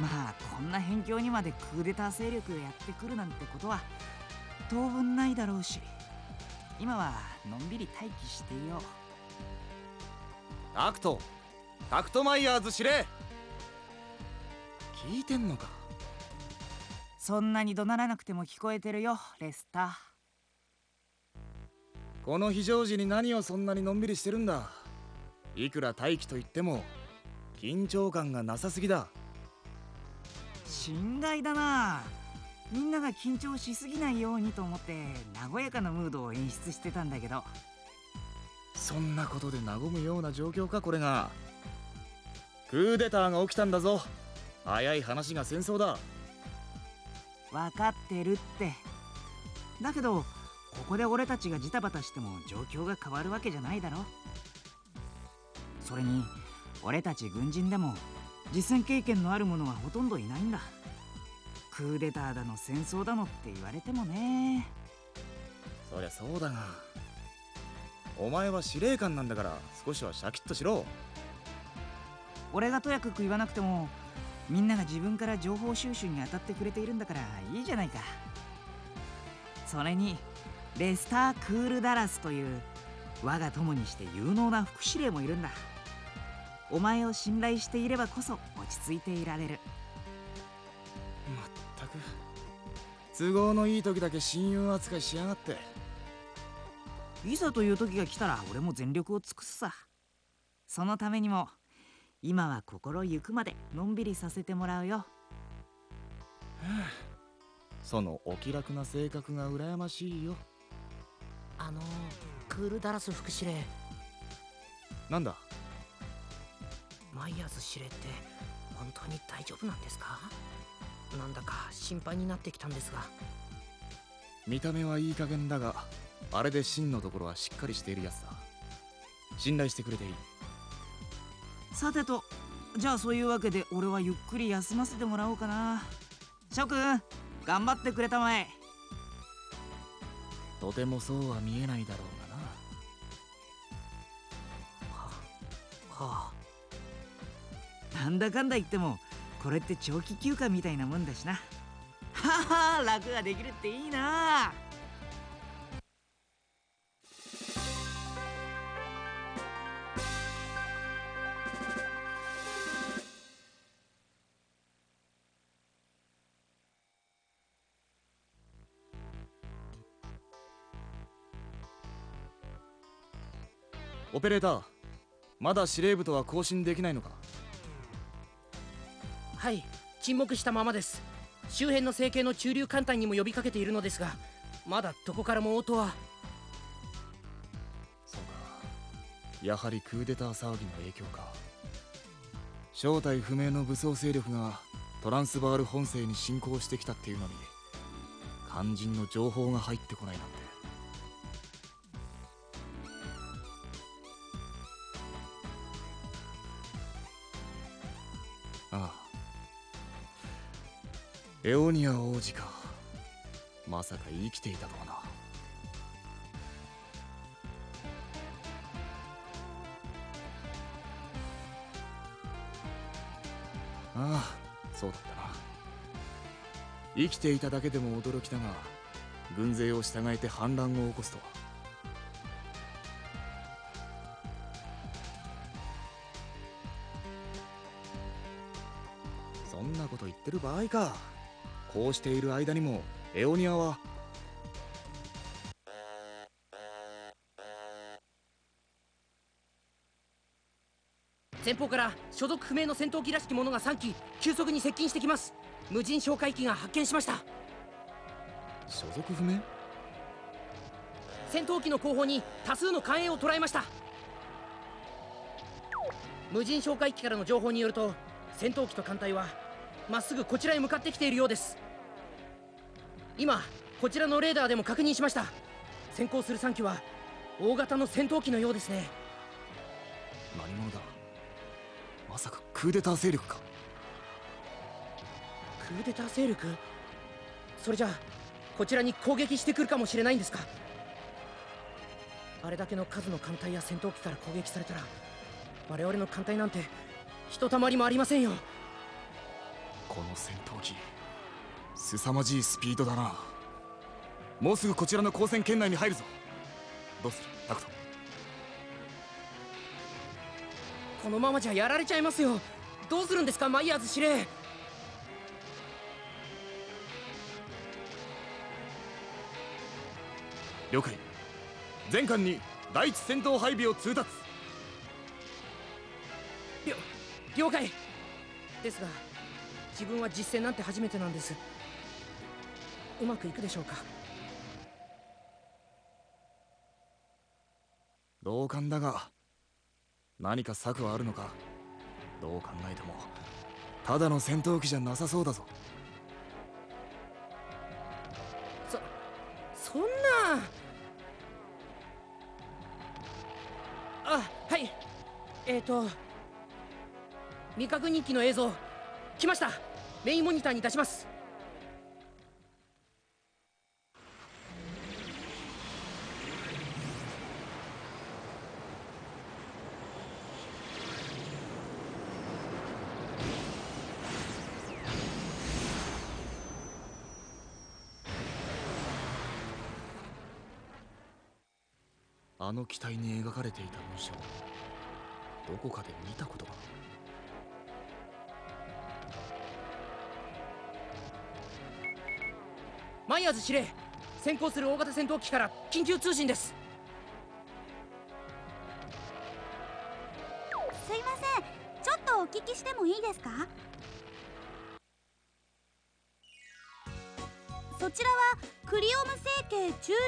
まあこんな辺境にまでクーデター勢力がやってくるなんてことは当分ないだろうし。今はのんびり待機していよ。うタクトタクトマイヤーズ司令聞いてんのか。そんなに怒鳴らなくても聞こえてるよレスター。この非常時に何をそんなにのんびりしてるんだ。いくら待機と言っても緊張感がなさすぎだ心外だな。みんなが緊張しすぎないようにと思って和やかなムードを演出してたんだけど。そんなことで和むような状況かこれが。クーデターが起きたんだぞ。早い話が戦争だ。分かってるって。だけどここで俺たちがジタバタしても状況が変わるわけじゃないだろ。それに俺たち軍人でも実戦経験のある者はほとんどいないんだ。クーデターだの戦争だのって言われてもね。そりゃそうだがお前は司令官なんだから少しはシャキッとしろ。俺がとやかく言わなくてもみんなが自分から情報収集に当たってくれているんだからいいじゃないか。それにレスター・クール・ダラスという我が友にして有能な副司令もいるんだお前を信頼していればこそ落ち着いていられる。まったく都合のいい時だけ親友扱いしやがって。いざという時が来たら俺も全力を尽くすさ。そのためにも今は心ゆくまでのんびりさせてもらうよ。そのお気楽な性格が羨ましいよ。あのクールダラス副司令。なんだ？マイヤーズ司令って本当に大丈夫なんですか？なんだか心配になってきたんですが。見た目はいい加減だがあれで真のところはしっかりしているやつだ。信頼してくれていい。さてとじゃあそういうわけで俺はゆっくり休ませてもらおうかな。諸君頑張ってくれたまえ。とてもそうは見えないだろうがな。ははあなんだかんだ言ってもこれって長期休暇みたいなもんだしな。はは楽ができるっていいな。オペレーターまだ司令部とは交信できないのか？はい。沈黙したままです。周辺の整形の中流艦隊にも呼びかけているのですがまだどこからも応答は。そうか。やはりクーデター騒ぎの影響か。正体不明の武装勢力がトランスバール本勢に侵攻してきたっていうのに肝心の情報が入ってこないなんて。エオニア王子か。まさか生きていたとはな。ああそうだったな。生きていただけでも驚きだが軍勢を従えて反乱を起こすとは。そんなこと言ってる場合か。こうしている間にもエオニアは前方から所属不明の戦闘機らしきものが3機急速に接近してきます。無人哨戒機が発見しました。所属不明？戦闘機の後方に多数の艦影を捉えました。無人哨戒機からの情報によると戦闘機と艦隊はまっすぐこちらへ向かってきているようです。今こちらのレーダーでも確認しました。先行する3機は大型の戦闘機のようですね。何者だ？まさかクーデター勢力か？クーデター勢力？それじゃあこちらに攻撃してくるかもしれないんですか？あれだけの数の艦隊や戦闘機から攻撃されたら我々の艦隊なんてひとたまりもありませんよこの戦闘機凄まじいスピードだな。もうすぐこちらの光線圏内に入るぞ。どうするタクトこのままじゃやられちゃいますよ。どうするんですかマイヤーズ司令。了解。全艦に第一戦闘配備を通達。了了解。ですが自分は実戦なんて初めてなんです。うまくいくでしょうか？同感だが何か策はあるのか？どう考えてもただの戦闘機じゃなさそうだぞ。そそんな。あはい。えっ、ー、と未確認機の映像来ましたメインモニターに出します。あの機体に描かれていた文章どこかで見たことが。マイヤーズ司令先行する大型戦闘機から緊急通信です。すいません。ちょっとお聞きしてもいいですか？そちらはクリオム星系中流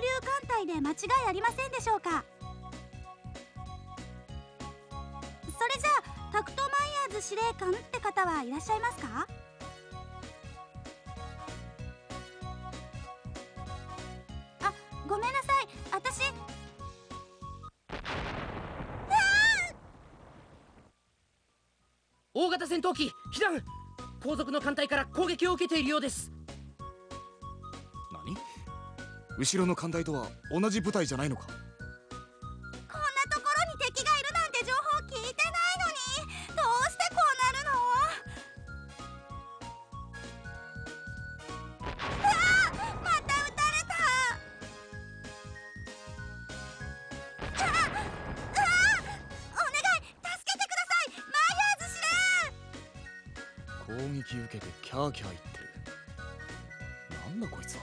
艦隊で間違いありませんでしょうか？それじゃあタクトマイヤーズ司令官って方はいらっしゃいますか？大型戦闘機被弾。後続の艦隊から攻撃を受けているようです。何？後ろの艦隊とは同じ部隊じゃないのか？攻撃受けてキャーキャー言ってる。なんだこいつは。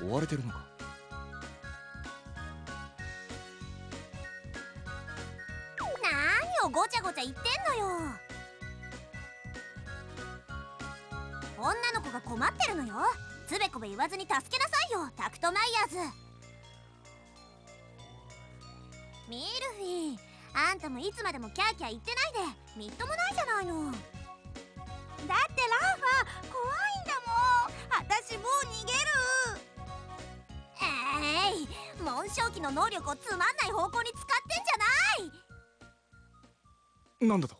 追われてるのか。何をごちゃごちゃ言ってんのよ。女の子が困ってるのよ。つべこべ言わずに助けなさいよ。タクトマイヤーズ。ミルフィーあんたもいつまでもキャーキャー言ってないで。みっともないじゃないの。だってランファ怖いんだもん。私もう逃げる。えい、紋章機の能力をつまんない方向に使ってんじゃない。なんだと？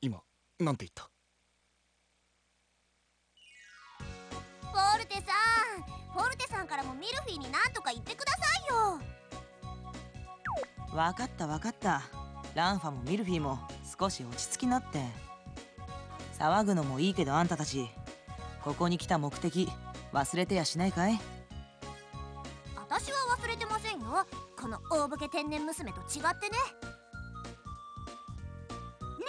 今なんて言った？フォルテさん。フォルテさんからもミルフィーに何とか言ってくださいよ。わかったわかった。ランファもミルフィーも少し落ち着きなって騒ぐのもいいけどあんたたちここに来た目的忘れてやしないかい？私は忘れてませんよ。この大武家天然娘と違ってね。ね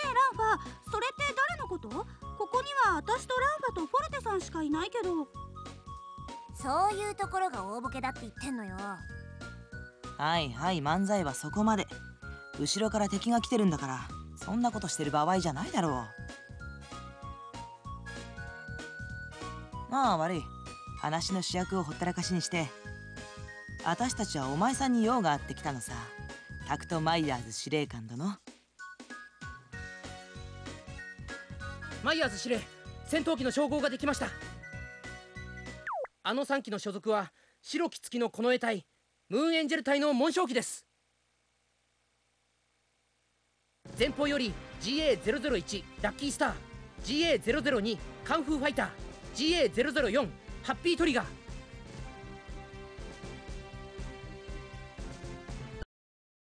えランファそれって誰のこと？ここには私とランファとフォルテさんしかいないけど。そういうところが大武家だって言ってんのよ。はいはい漫才はそこまで。後ろから敵が来てるんだからそんなことしてる場合じゃないだろうまあ悪い。話の主役をほったらかしにして。私たちはお前さんに用があってきたのさ。タクト・マイヤーズ司令官殿。マイヤーズ司令戦闘機の称号ができました。あの3機の所属は白き月のこの衛隊ムーンエンジェル隊の紋章機です。前方より GA001 ラッキースター GA002 カンフーファイター。GA004 ハッピートリガー。